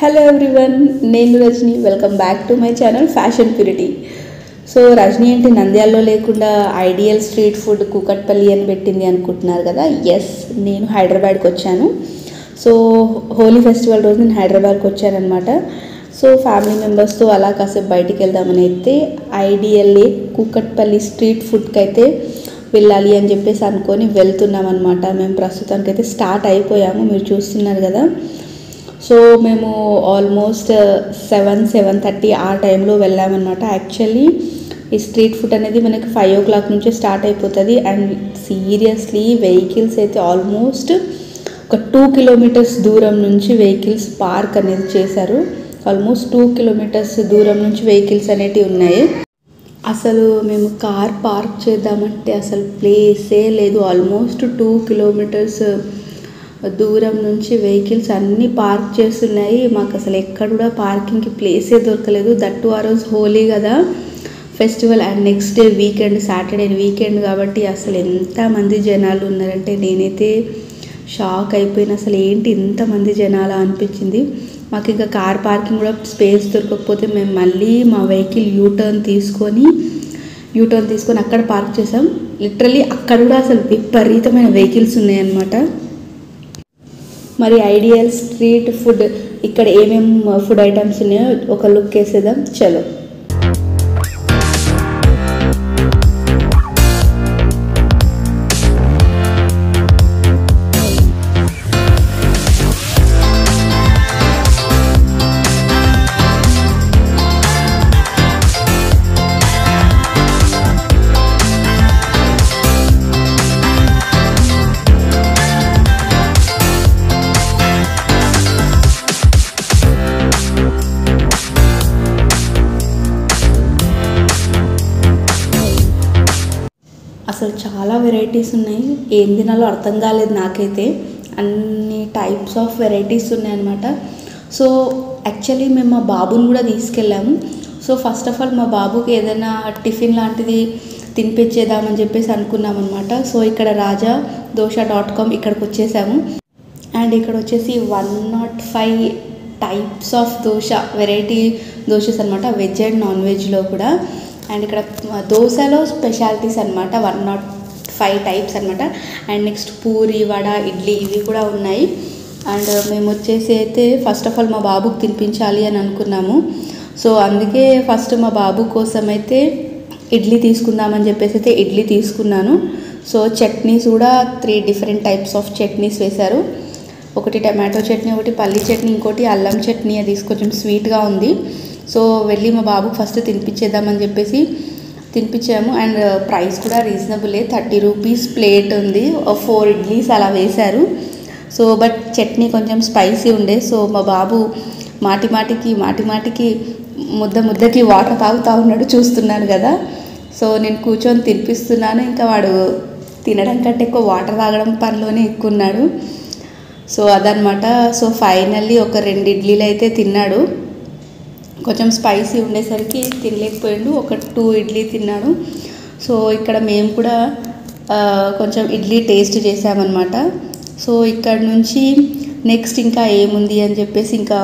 Hello everyone నేను Rajani. Welcome back to my channel fashion purity so Rajani అంటే నంద్యాలలో లేకుండా ఐడియల్ స్ట్రీట్ ఫుడ్ కూకట్పల్లి అని పెట్టింది అనుకుంటున్నారు కదా? ఎస్ నేను హైదరాబాద్కి వచ్చాను. సో హోలీ ఫెస్టివల్ రోజు నేను హైదరాబాద్కి వచ్చానమాట సో ఫ్యామిలీ మెంబర్స్తో అలా కాసేపు బయటికి వెళ్దామని అయితే ఐడియల్లే కూకట్పల్లి స్ట్రీట్ ఫుడ్కి అయితే వెళ్ళాలి అని చెప్పేసి అనుకొని వెళ్తున్నాం అనమాట మేము ప్రస్తుతానికి అయితే స్టార్ట్ అయిపోయాము. మీరు చూస్తున్నారు కదా. సో మేము ఆల్మోస్ట్ సెవెన్ సెవెన్ థర్టీ ఆ టైంలో వెళ్ళామన్నమాట. యాక్చువల్లీ ఈ స్ట్రీట్ ఫుడ్ అనేది మనకి ఫైవ్ ఓ క్లాక్ నుంచి స్టార్ట్ అయిపోతుంది. అండ్ సీరియస్లీ వెహికల్స్ అయితే ఆల్మోస్ట్ ఒక టూ కిలోమీటర్స్ దూరం నుంచి వెహికల్స్ పార్క్ అనేది చేశారు. ఆల్మోస్ట్ టూ కిలోమీటర్స్ దూరం నుంచి వెహికల్స్ అనేటివి ఉన్నాయి. అసలు మేము కార్ పార్క్ చేద్దామంటే అసలు ప్లేసే లేదు. ఆల్మోస్ట్ టూ కిలోమీటర్స్ దూరం నుంచి వెహికల్స్ అన్నీ పార్క్ చేస్తున్నాయి. మాకు అసలు ఎక్కడ కూడా పార్కింగ్కి ప్లేసే దొరకలేదు. దట్టు ఆ రోజు హోలీ కదా. Festival and next day weekend Saturday weekend కాబట్టి అసలు ఎంతమంది జనాలు ఉన్నారంటే నేనైతే షాక్ అయిపోయిన. అసలు ఏంటి ఇంతమంది జనాలు అనిపించింది. మాకు ఇంకా కార్ పార్కింగ్ కూడా స్పేస్ దొరకకపోతే మేము మళ్ళీ మా వెహికల్ యూటర్న్ తీసుకొని యూటర్న్ తీసుకొని అక్కడ పార్క్ చేసాం. లిటరలీ అక్కడ కూడా అసలు విపరీతమైన వెహికల్స్ ఉన్నాయన్నమాట. మరి ఐడియల్ స్ట్రీట్ ఫుడ్ ఇక్కడ ఏమేమి uh, ఫుడ్ ఐటమ్స్ ఉన్నాయో ఒక లుక్ వేసేద్దాం. చలో. అసలు చాలా వెరైటీస్ ఉన్నాయి. ఏం తినాలో అర్థం కాలేదు నాకైతే. అన్ని టైప్స్ ఆఫ్ వెరైటీస్ ఉన్నాయన్నమాట. సో యాక్చువల్లీ మేము మా బాబుని కూడా తీసుకెళ్ళాము. సో ఫస్ట్ ఆఫ్ ఆల్ మా బాబుకి ఏదైనా టిఫిన్ లాంటిది తినిపించేద్దామని చెప్పేసి అనుకున్నాం అనమాట సో ఇక్కడ రాజా దోశ డాట్ కామ్ ఇక్కడికి వచ్చేసాము. అండ్ ఇక్కడ వచ్చేసి one nought five types of dosa variety dosas అనమాట వెజ్ అండ్ నాన్ వెజ్లో కూడా. అండ్ ఇక్కడ దోశలో స్పెషాలిటీస్ అనమాట వన్ నాట్ ఫైవ్ టైప్స్ అనమాట అండ్ నెక్స్ట్ పూరి వడ ఇడ్లీ ఇవి కూడా ఉన్నాయి. అండ్ మేము వచ్చేసి అయితే ఫస్ట్ ఆఫ్ ఆల్ మా బాబుకి తినిపించాలి అని అనుకున్నాము. సో అందుకే ఫస్ట్ మా బాబు కోసం అయితే ఇడ్లీ తీసుకుందామని చెప్పేసి అయితే ఇడ్లీ తీసుకున్నాను. సో చట్నీస్ కూడా three different types of chutneys వేశారు. ఒకటి టమాటో చట్నీ ఒకటి పల్లీ చట్నీ ఇంకోటి అల్లం చట్నీ. అది కొంచెం స్వీట్గా ఉంది. సో వెళ్ళి మా బాబుకి ఫస్ట్ తినిపించేద్దామని చెప్పేసి తినిపించాము. అండ్ uh, ప్రైస్ కూడా రీజనబులే. థర్టీ రూపీస్ ప్లేట్ ఉంది. ఫోర్ ఇడ్లీస్ అలా వేశారు. సో బట్ చట్నీ కొంచెం స్పైసీ ఉండే. సో మా బాబు మాటి మాటికి మాటి మాటికి ముద్ద ముద్దకి వాటర్ తాగుతూ ఉన్నాడు చూస్తున్నాను కదా. సో నేను కూర్చొని తినిపిస్తున్నాను. ఇంకా వాడు తినడం కంటే ఎక్కువ వాటర్ తాగడం పనిలోనే ఎక్కువ ఉన్నాడు. సో అదనమాట సో ఫైనల్లీ ఒక రెండు ఇడ్లీలు అయితే తిన్నాడు. కొంచెం స్పైసీ ఉండేసరికి తినలేకపోయాడు. ఒక టూ ఇడ్లీ తిన్నాడు. సో ఇక్కడ మేము కూడా కొంచెం ఇడ్లీ టేస్ట్ చేసామన్నమాట. సో ఇక్కడ నుంచి నెక్స్ట్ ఇంకా ఏముంది అని చెప్పేసి ఇంకా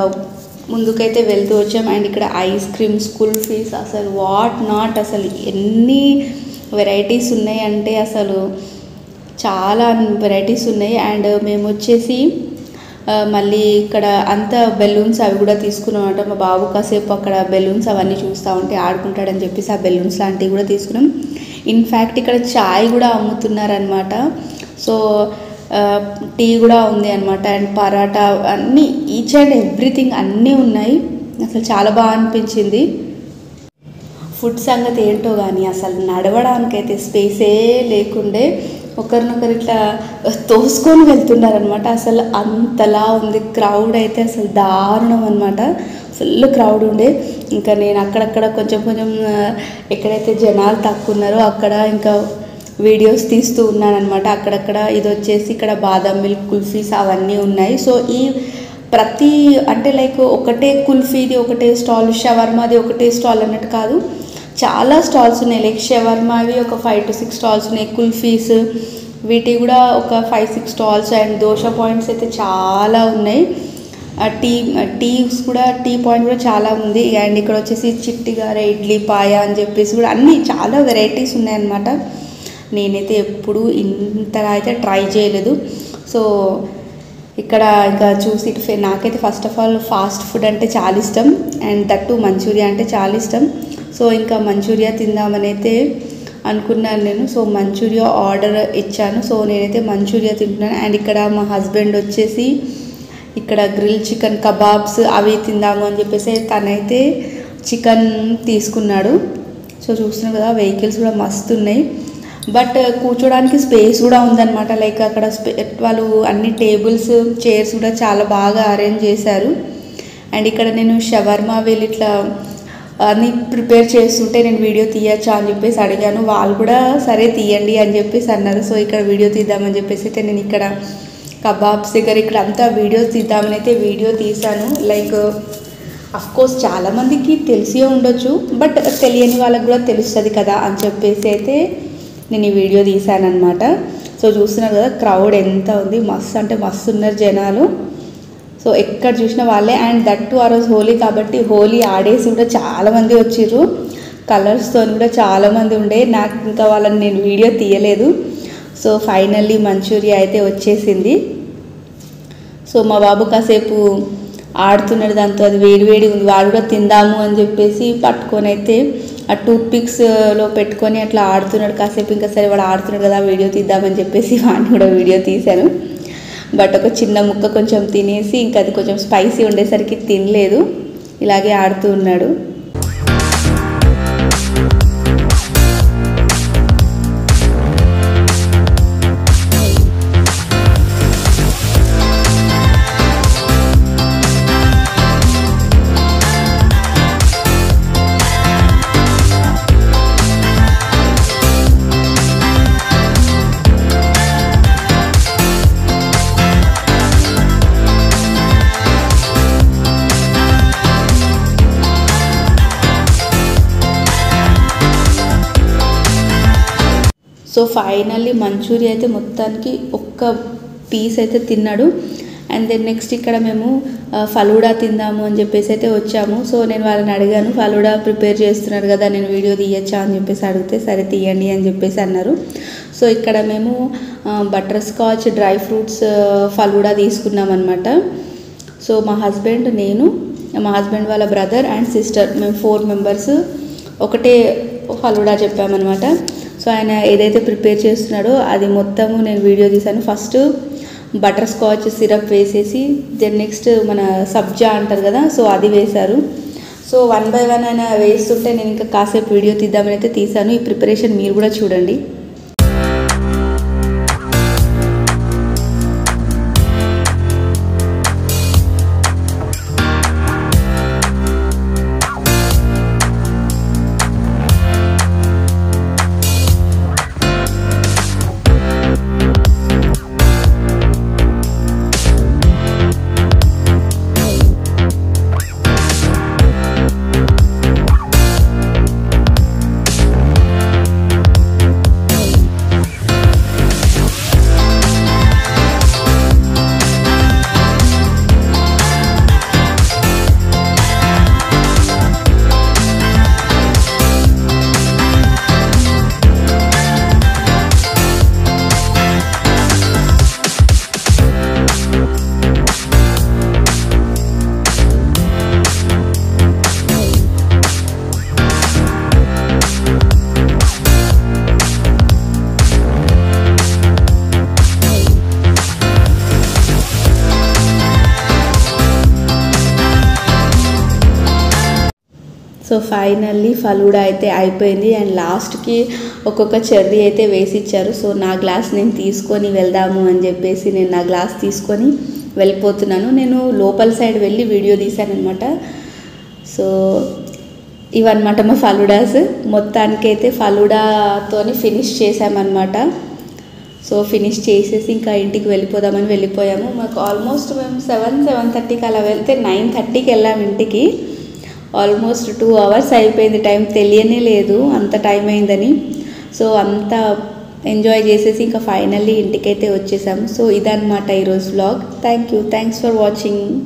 ముందుకైతే వెళ్తూ వచ్చాం. అండ్ ఇక్కడ ఐస్ క్రీమ్ స్కూల్ ఫీస్ అసలు వాట్ నాట్ అసలు ఎన్ని వెరైటీస్ ఉన్నాయి అంటే అసలు చాలా వెరైటీస్ ఉన్నాయి. అండ్ మేము వచ్చేసి మళ్ళీ ఇక్కడ అంత బెలూన్స్ అవి కూడా తీసుకున్నాం అనమాట మా బాబు కాసేపు అక్కడ బెలూన్స్ అవన్నీ చూస్తూ ఉంటే ఆడుకుంటాడని చెప్పేసి ఆ బెలూన్స్ లాంటివి కూడా తీసుకున్నాం. ఇన్ఫ్యాక్ట్ ఇక్కడ చాయ్ కూడా అమ్ముతున్నారనమాట సో టీ కూడా ఉంది అనమాట అండ్ పరాటా అన్నీ ఈచ్ అండ్ ఎవ్రీథింగ్ అన్నీ ఉన్నాయి. అసలు చాలా బాగా అనిపించింది. ఫుడ్ సంగతి ఏంటో కానీ అసలు నడవడానికైతే స్పేసే లేకుండే ఒకరినొకరు ఇట్లా తోసుకొని వెళ్తున్నారనమాట అసలు అంతలా ఉంది. క్రౌడ్ అయితే అసలు దారుణం అనమాట ఫుల్ క్రౌడ్ ఉండే. ఇంకా నేను అక్కడక్కడ కొంచెం కొంచెం ఎక్కడైతే జనాలు తక్కువ ఉన్నారో అక్కడ ఇంకా వీడియోస్ తీస్తూ ఉన్నానమాట అక్కడక్కడ ఇది వచ్చేసి ఇక్కడ బాదం మిల్క్ కుల్ఫీస్ అవన్నీ ఉన్నాయి. సో ఈ ప్రతి అంటే లైక్ ఒకటే కుల్ఫీది ఒకటే స్టాల్ షవర్మాది ఒకటే స్టాల్ అన్నట్టు కాదు. చాలా స్టాల్స్ ఉన్నాయి. లైక్ షవర్మావి ఒక ఫైవ్ టు సిక్స్ స్టాల్స్ ఉన్నాయి. కుల్ఫీస్ వీటి కూడా ఒక five six stalls and dosa points అయితే చాలా ఉన్నాయి. ఆ టీ టీస్ కూడా టీ పాయింట్ కూడా చాలా ఉంది. అండ్ ఇక్కడ వచ్చేసి చిట్టిగార ఇడ్లీ పాయ అని చెప్పేసి కూడా అన్నీ చాలా వెరైటీస్ ఉన్నాయన్నమాట. నేనైతే ఎప్పుడు ఇంతగా అయితే ట్రై చేయలేదు. సో ఇక్కడ ఇంకా చూసి నాకైతే first of all fast food అంటే చాలా ఇష్టం. అండ్ దట్టు మంచూరియా అంటే చాలా ఇష్టం. సో ఇంకా మంచూరియా తిందామనైతే అనుకున్నాను నేను. సో మంచూరియా ఆర్డర్ ఇచ్చాను. సో నేనైతే మంచూరియా తింటున్నాను. అండ్ ఇక్కడ మా హస్బెండ్ వచ్చేసి ఇక్కడ గ్రిల్ చికెన్ కబాబ్స్ అవి తిందాము అని చెప్పేసి తనైతే చికెన్ తీసుకున్నాడు. సో చూస్తున్నాం కదా వెహికల్స్ కూడా మస్తు ఉన్నాయి. బట్ కూర్చోడానికి స్పేస్ కూడా ఉందన్నమాట. లైక్ అక్కడ స్పే వాళ్ళు అన్ని టేబుల్స్ చైర్స్ కూడా చాలా బాగా అరేంజ్ చేశారు. అండ్ ఇక్కడ నేను షవర్మా వీళ్ళు ఇట్లా అన్ని ప్రిపేర్ చేస్తుంటే నేను వీడియో తీయచ్చా? అని చెప్పేసి అడిగాను. వాళ్ళు కూడా సరే తీయండి అని చెప్పేసి అన్నారు. సో ఇక్కడ వీడియో తీద్దామని చెప్పేసి అయితే నేను ఇక్కడ కబాబ్స్ దగ్గర ఇక్కడ అంతా వీడియోస్ తీద్దామని అయితే వీడియో తీశాను. లైక్ అఫ్ కోర్స్ చాలామందికి తెలిసే ఉండొచ్చు బట్ తెలియని వాళ్ళకి కూడా తెలుస్తుంది కదా అని చెప్పేసి అయితే నేను ఈ వీడియో తీశాను అనమాట సో చూస్తున్నారు కదా క్రౌడ్ ఎంత ఉంది. మస్తు అంటే మస్తు ఉన్నారు జనాలు. సో ఎక్కడ చూసినా వాళ్ళే. అండ్ దట్టు ఆ రోజు హోలీ కాబట్టి హోలీ ఆడేసి కూడా చాలామంది వచ్చిర్రు. కలర్స్తో కూడా చాలామంది ఉండే. నాకు ఇంకా వాళ్ళని నేను వీడియో తీయలేదు. సో ఫైనల్లీ మంచూరియా అయితే వచ్చేసింది. సో మా బాబు కాసేపు ఆడుతున్నాడు దాంతో. అది వేడివేడి ఉంది. వాడు కూడా తిందాము అని చెప్పేసి పట్టుకొని అయితే ఆ టూత్ పిక్స్లో uh, పెట్టుకొని అట్లా ఆడుతున్నాడు. కాసేపు ఇంకా సరే వాడు ఆడుతున్నాడు కదా వీడియో తీద్దామని చెప్పేసి వాడిని కూడా వీడియో తీశాను. బట్ ఒక చిన్న ముక్క కొంచెం తినేసి ఇంకా అది కొంచెం స్పైసీ ఉండేసరికి తినలేదు. ఇలాగే ఆడుతూ ఉన్నాడు. సో ఫైనల్లీ మంచూరియా అయితే మొత్తానికి ఒక్క పీస్ అయితే తిన్నాడు. అండ్ దెన్ నెక్స్ట్ ఇక్కడ మేము ఫలూడా తిందాము అని చెప్పేసి అయితే వచ్చాము. సో నేను వాళ్ళని అడిగాను ఫలూడా ప్రిపేర్ చేస్తున్నారు కదా నేను వీడియో తీయచ్చా అని చెప్పేసి అడిగితే సరే తీయండి అని చెప్పేసి అన్నారు. సో ఇక్కడ మేము butter scotch dry fruits falooda తీసుకున్నాం అనమాట సో మా హస్బెండ్ నేను మా హస్బెండ్ వాళ్ళ బ్రదర్ అండ్ సిస్టర్ మేము ఫోర్ మెంబర్స్. ఒకటే ఫలూడా చెప్పామన్నమాట. సో ఆయన ఏదైతే ప్రిపేర్ చేస్తున్నాడో అది మొత్తము నేను వీడియో తీశాను. ఫస్ట్ బటర్ స్కాచ్ సిరప్ వేసేసి దెన్ నెక్స్ట్ మన సబ్జా అంటారు కదా సో అది వేశారు. సో వన్ బై వన్ ఆయన వేస్తుంటే నేను ఇంకా కాసేపు వీడియో తీద్దామని అయితే తీశాను. ఈ ప్రిపరేషన్ మీరు కూడా చూడండి. సో ఫైనల్లీ ఫలూడా అయితే అయిపోయింది. అండ్ లాస్ట్కి ఒక్కొక్క చెర్రీ అయితే వేసి ఇచ్చారు సో నా గ్లాస్ నేను తీసుకొని వెళ్దాము అని చెప్పేసి నేను నా గ్లాస్ తీసుకొని వెళ్ళిపోతున్నాను. నేను లోపల సైడ్ వెళ్ళి వీడియో తీశానమాట సో ఇవన్నమాట మా ఫలూడాస్ మొత్తానికైతే ఫలూడాతోని ఫినిష్ చేసామన్నమాట సో ఫినిష్ చేసేసి ఇంకా ఇంటికి వెళ్ళిపోదామని వెళ్ళిపోయాము. మాకు ఆల్మోస్ట్ మేము సెవెన్ సెవెన్ థర్టీకి అలా వెళ్తే నైన్ థర్టీకి వెళ్ళాము ఇంటికి. ఆల్మోస్ట్ టూ అవర్స్ అయిపోయింది. టైం తెలియనే లేదు. అంత టైం అయిందని. సో అంత ఎంజాయ్ చేసేసి ఇంకా ఫైనల్లీ ఇంటికైతే వచ్చేసాము సో ఇదన్నమాట ఈరోజు vlog thank you thanks for watching